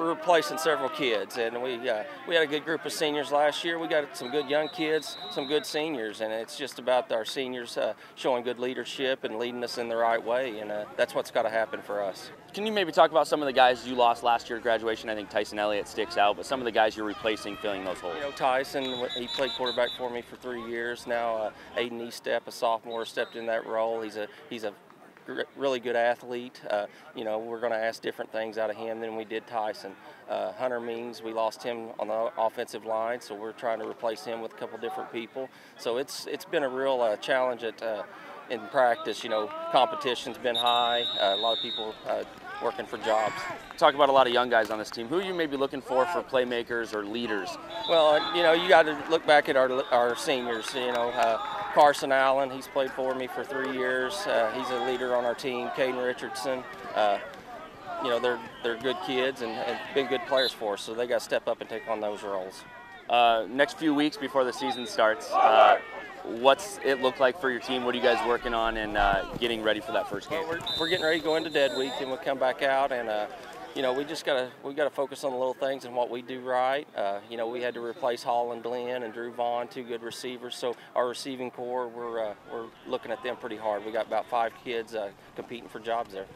we're replacing several kids, and we uh, we had a good group of seniors last year. We got some good young kids, some good seniors, and it's just about our seniors uh, showing good leadership and leading us in the right way, and uh, that's what's got to happen for us. Can you maybe talk about some of the guys you lost last year at graduation? I think Tyson Elliott sticks out, but some of the guys you're replacing filling those holes. You know, Tyson, he played quarterback for me for three years now. Uh, Aiden Eastep, a sophomore, stepped in that role. He's a he's a really good athlete. Uh, you know, we're going to ask different things out of him than we did Tyson. Uh, Hunter Means, we lost him on the offensive line, so we're trying to replace him with a couple different people. So it's it's been a real uh, challenge at uh, in practice. You know, competition's been high. Uh, a lot of people uh, working for jobs. Talk about a lot of young guys on this team. Who are you maybe looking for for playmakers or leaders? Well, you know, you got to look back at our our seniors. You know. Carson Allen, he's played for me for three years. Uh, he's a leader on our team. Caden Richardson, uh, you know, they're they're good kids and, and, been good players for us, so they got to step up and take on those roles. Uh, next few weeks before the season starts, uh, what's it look like for your team? What are you guys working on and uh, getting ready for that first game? Well, we're, we're getting ready to go into dead week, and we'll come back out and uh, you know, we just gotta we gotta focus on the little things and what we do right. Uh, you know, we had to replace Hall and Glenn and Drew Vaughn, two good receivers. So our receiving corps, we're uh, we're looking at them pretty hard. We got about five kids uh, competing for jobs there.